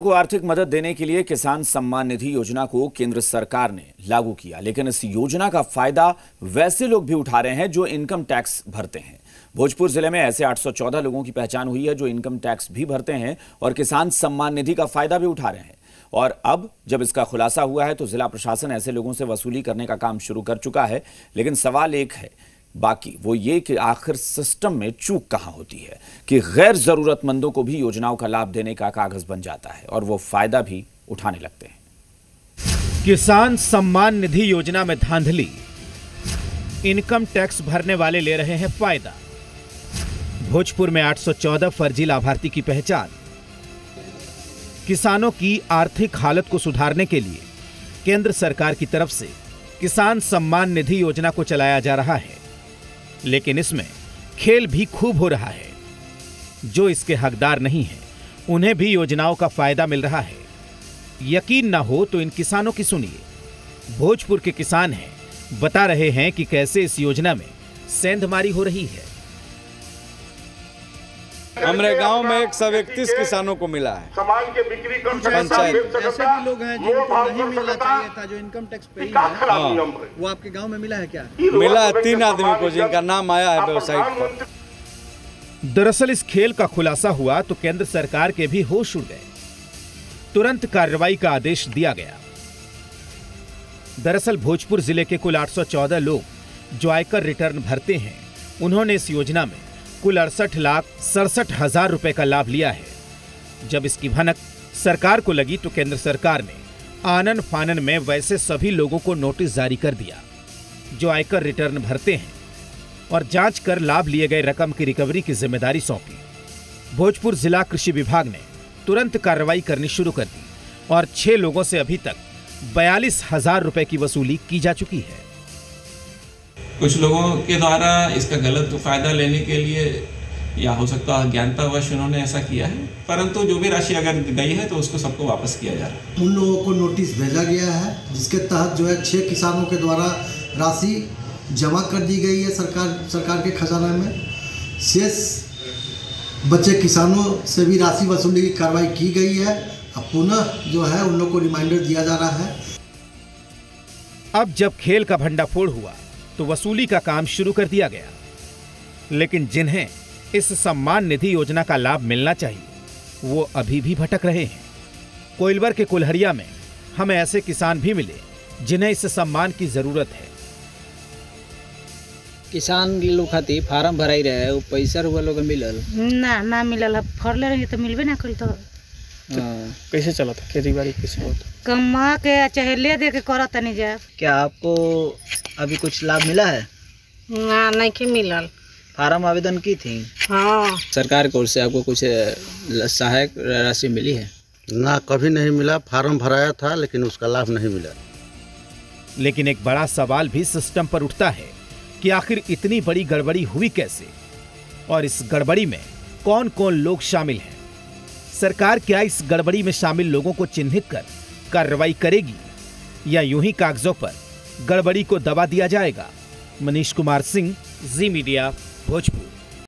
को आर्थिक मदद देने के लिए किसान सम्मान निधि योजना को केंद्र सरकार ने लागू किया। लेकिन इस योजना का फ़ायदा वैसे लोग भी उठा रहे हैं जो इनकम टैक्स भरते हैं। भोजपुर ज़िले में ऐसे 814 लोगों की पहचान हुई है जो इनकम टैक्स भी भरते हैं और किसान सम्मान निधि का फ़ायदा भी उठा रहे हैं। और अब जब इसका खुलासा हुआ है तो जिला प्रशासन ऐसे लोगों से वसूली करने का काम शुरू कर चुका है। लेकिन सवाल एक है बाकी वो ये कि आखिर सिस्टम में चूक कहाँ होती है कि गैर जरूरतमंदों को भी योजनाओं का लाभ देने का कागज़ बन जाता है और वो फ़ायदा भी उठाने लगते हैं। किसान सम्मान निधि योजना में धांधली। इनकम टैक्स भरने वाले ले रहे हैं फ़ायदा। भोजपुर में 814 फर्जी लाभार्थी की पहचान। किसानों की आर्थिक हालत को सुधारने के लिए केंद्र सरकार की तरफ़ से किसान सम्मान निधि योजना को चलाया जा रहा है। लेकिन इसमें खेल भी खूब हो रहा है। जो इसके हकदार नहीं है, उन्हें भी योजनाओं का फ़ायदा मिल रहा है। यकीन ना हो तो इन किसानों की सुनिए। भोजपुर के किसान हैं, बता रहे हैं कि कैसे इस योजना में सेंधमारी हो रही है। हमारे गाँव में एक सौ इकतीस किसानों को मिला है। सामान के बिक्री कर पंचायत। ऐसे भी लोग हैं जिनको नहीं मिलना चाहिए था जो इनकम टैक्स पे ही है हाँ। वो आपके गाँव में मिला है क्या? मिला है तीन आदमी को जिनका नाम आया है पर। दरअसल इस खेल का खुलासा हुआ तो केंद्र सरकार के भी होश उड़ गए। तुरंत कार्रवाई का आदेश दिया गया। दरअसल भोजपुर ज़िले के कुल 814 लोग जो आयकर रिटर्न भरते हैं उन्होंने इस योजना में कुल अड़सठ लाख सड़सठ हज़ार रुपए का लाभ लिया है। जब इसकी भनक सरकार को लगी तो केंद्र सरकार ने आनन फानन में वैसे सभी लोगों को नोटिस जारी कर दिया, जो आयकर रिटर्न भरते हैं और जाँच कर लाभ लिए गए रकम की रिकवरी की ज़िम्मेदारी सौंपी। भोजपुर जिला कृषि विभाग ने तुरंत कार्रवाई करनी शुरू कर दी और छह लोगों से अभी तक बयालीस हज़ार रुपए की वसूली की जा चुकी है। कुछ लोगों के द्वारा इसका गलत फ़ायदा लेने के लिए या हो सकता है अज्ञानतावश उन्होंने ऐसा किया है परंतु जो भी राशि अगर गई है तो उसको सबको वापस किया जा रहा है। उन लोगों को नोटिस भेजा गया है जिसके तहत जो है छः किसानों के द्वारा राशि जमा कर दी गई है सरकार सरकार के खजाना में। शेष बचे किसानों से भी राशि वसूली की कार्रवाई की गई है। अब पुनः जो है उन लोग को रिमाइंडर दिया जा रहा है। अब जब खेल का भंडाफोड़ हुआ तो वसूली का काम शुरू कर दिया गया। लेकिन जिन्हें इस सम्मान निधि योजना का लाभ मिलना चाहिए वो अभी भी भटक रहे हैं। कोइलवर के कुल्हरिया में हमें ऐसे किसान भी मिले जिन्हें इस सम्मान की ज़रूरत है। किसान लोग खातिर फार्म भराई रहे वो पैसा रुआ लोग मिलल। ना ना मिलल। अब फरले रही तो मिलबे ना कल तो। कैसे चला था? खेती बाड़ी कैसे होता कमा के चाहे ले दे के करत तनी जा क्या आपको अभी कुछ लाभ मिला है? ना नहीं के मिलल। फार्म आवेदन की थी? हाँ। सरकार की ओर से आपको कुछ सहायक राशि मिली है? ना कभी नहीं मिला। फार्म भराया था लेकिन उसका लाभ नहीं मिला। लेकिन एक बड़ा सवाल भी सिस्टम पर उठता है कि आखिर इतनी बड़ी गड़बड़ी हुई कैसे? और इस गड़बड़ी में कौन कौन लोग शामिल हैं? सरकार क्या इस गड़बड़ी में शामिल लोगों को चिन्हित कर कार्रवाई करेगी? या यूँ ही कागजों पर गड़बड़ी को दबा दिया जाएगा? मनीष कुमार सिंह, जी मीडिया, भोजपुर।